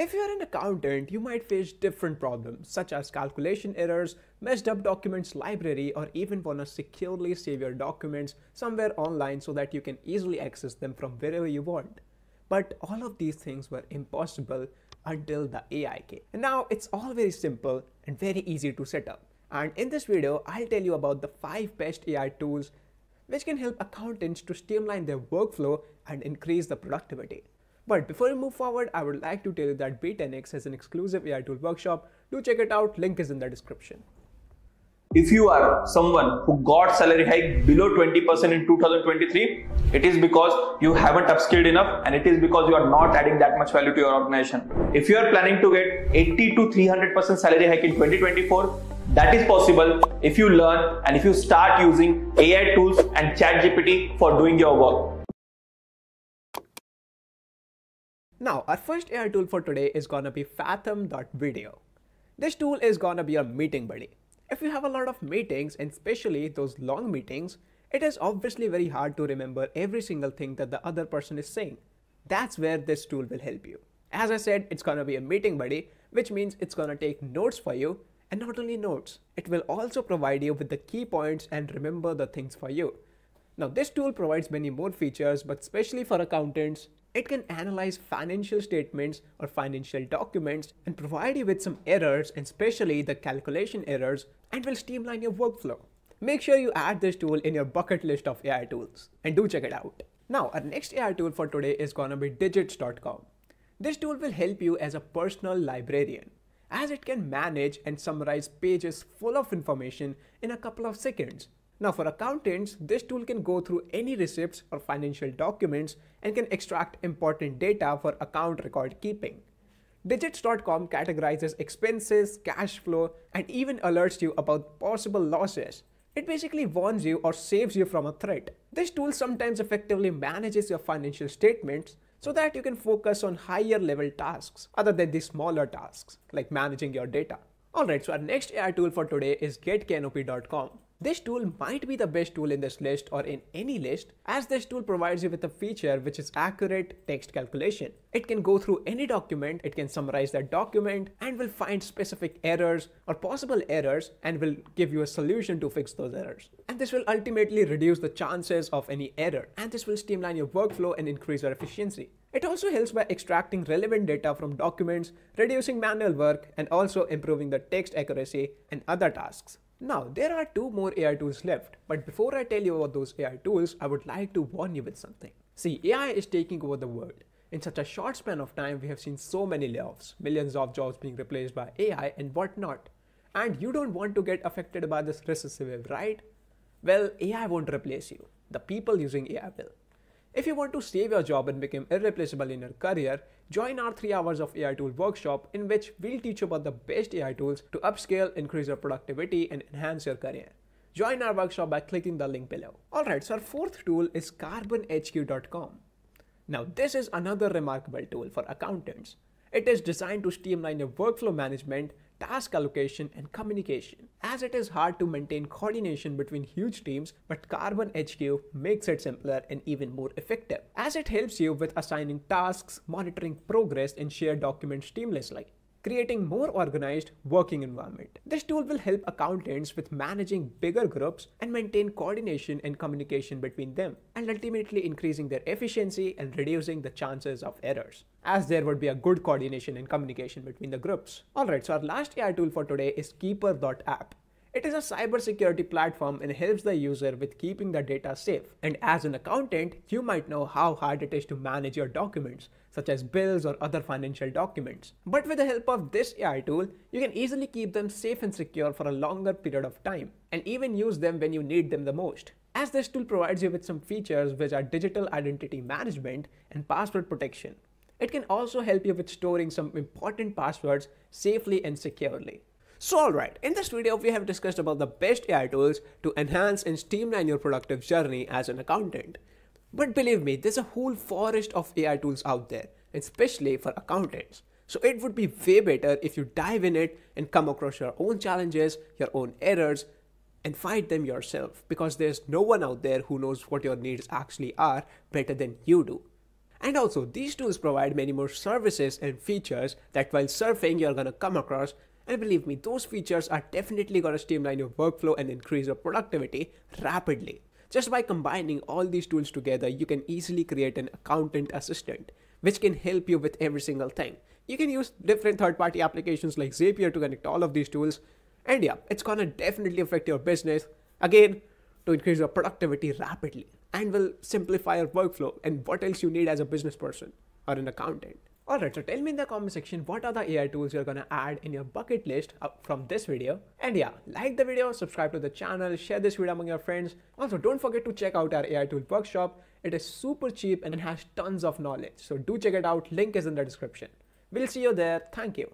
If you're an accountant, you might face different problems such as calculation errors, messed up documents library, or even want to securely save your documents somewhere online so that you can easily access them from wherever you want. But all of these things were impossible until the AI came. And now it's all very simple and very easy to set up. And in this video, I'll tell you about the five best AI tools which can help accountants to streamline their workflow and increase the productivity. But before we move forward, I would like to tell you that Be10x has an exclusive AI tool workshop. Do check it out, link is in the description. If you are someone who got salary hike below 20% in 2023, it is because you haven't upskilled enough and it is because you are not adding that much value to your organization. If you are planning to get 80 to 300% salary hike in 2024, that is possible if you learn and if you start using AI tools and ChatGPT for doing your work. Now, our first AI tool for today is gonna be Fathom.video. This tool is gonna be a meeting buddy. If you have a lot of meetings, and especially those long meetings, it is obviously very hard to remember every single thing that the other person is saying. That's where this tool will help you. As I said, it's gonna be a meeting buddy, which means it's gonna take notes for you, and not only notes, it will also provide you with the key points and remember the things for you. Now, this tool provides many more features, but especially for accountants, it can analyze financial statements or financial documents and provide you with some errors, and especially the calculation errors, and will streamline your workflow. Make sure you add this tool in your bucket list of AI tools and do check it out. Now, our next AI tool for today is gonna be digits.com. This tool will help you as a personal librarian as it can manage and summarize pages full of information in a couple of seconds now for accountants, this tool can go through any receipts or financial documents and can extract important data for account record keeping. Digits.com categorizes expenses, cash flow, and even alerts you about possible losses. It basically warns you or saves you from a threat. This tool sometimes effectively manages your financial statements so that you can focus on higher level tasks other than the smaller tasks like managing your data. Alright, so our next AI tool for today is getcanopy.com. This tool might be the best tool in this list or in any list as this tool provides you with a feature which is accurate text calculation. It can go through any document, it can summarize that document and will find specific errors or possible errors and will give you a solution to fix those errors. And this will ultimately reduce the chances of any error and this will streamline your workflow and increase your efficiency. It also helps by extracting relevant data from documents, reducing manual work, and also improving the text accuracy and other tasks. Now, there are two more AI tools left, but before I tell you about those AI tools, I would like to warn you with something. See, AI is taking over the world. In such a short span of time, we have seen so many layoffs, millions of jobs being replaced by AI and whatnot. And you don't want to get affected by this recessive wave, right? Well, AI won't replace you. The people using AI will. If you want to save your job and become irreplaceable in your career, join our 3 hours of AI tool workshop in which we'll teach you about the best AI tools to upscale, increase your productivity and enhance your career. Join our workshop by clicking the link below. Alright, so our fourth tool is karbonhq.com. Now this is another remarkable tool for accountants. It is designed to streamline your workflow management task allocation, and communication. As it is hard to maintain coordination between huge teams, but Karbon HQ makes it simpler and even more effective, as it helps you with assigning tasks, monitoring progress, and share documents seamlessly creating more organized working environment. This tool will help accountants with managing bigger groups and maintain coordination and communication between them, and ultimately increasing their efficiency and reducing the chances of errors, as there would be a good coordination and communication between the groups. Alright, so our last AI tool for today is Keeper.app. It is a cybersecurity platform and helps the user with keeping the data safe. And as an accountant, you might know how hard it is to manage your documents, such as bills or other financial documents. But with the help of this AI tool, you can easily keep them safe and secure for a longer period of time, and even use them when you need them the most. As this tool provides you with some features which are digital identity management and password protection. It can also help you with storing some important passwords safely and securely. So alright, in this video we have discussed about the best AI tools to enhance and streamline your productive journey as an accountant. But believe me, there's a whole forest of AI tools out there, especially for accountants. So it would be way better if you dive in it and come across your own challenges, your own errors, and fight them yourself because there's no one out there who knows what your needs actually are better than you do. And also, these tools provide many more services and features that while surfing, you're gonna come across. And believe me, those features are definitely gonna streamline your workflow and increase your productivity rapidly. Just by combining all these tools together, you can easily create an accountant assistant, which can help you with every single thing. You can use different third party applications like Zapier to connect all of these tools. And yeah, it's gonna definitely affect your business. Again, to increase your productivity rapidly and will simplify your workflow and what else you need as a business person or an accountant. Alright, so tell me in the comment section what are the AI tools you're gonna add in your bucket list uh, from this video. And yeah, like the video, subscribe to the channel, share this video among your friends. Also, don't forget to check out our AI tool workshop. It is super cheap and it has tons of knowledge. So do check it out. Link is in the description. We'll see you there. Thank you.